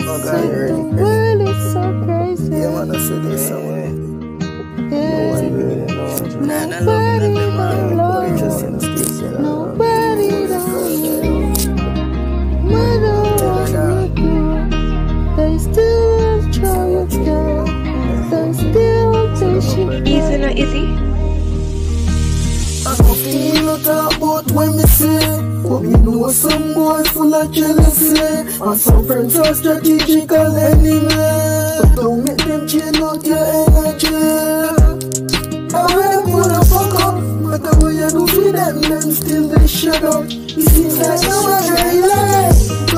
Oh, God, you ready? The world is so crazy. Yeah, man, I said this somewhere. Yeah. Nobody really knows. Nobody don't love Just you. in the streets, you know. Nobody don't you. Mother want you. They still won't try you down. They still won't taste you Easy no easy. I go feel no talk about when me say But me know some boys full of jealousy And some friends are strategical anyway But don't make them chain out your energy I really wanna fuck up But the way you. do for them, them still they shut up It seems like no one realize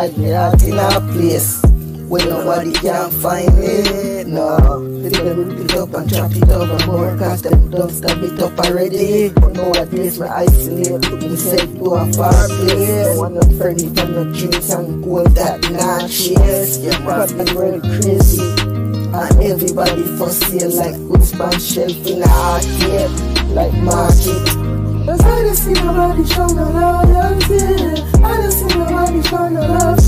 Heart in a place where nobody can find me. No, they them rip it up and chop it up and more cause them don't stab it up already. No But nowadays me isolate, put myself to a far place. One of Freddy from the drinks and gold that not chase. Yeah, probably real crazy. And everybody for sale like pan shelf in a arcade, like market. I don't see nobody show no loyalty I don't see nobody nadie solo los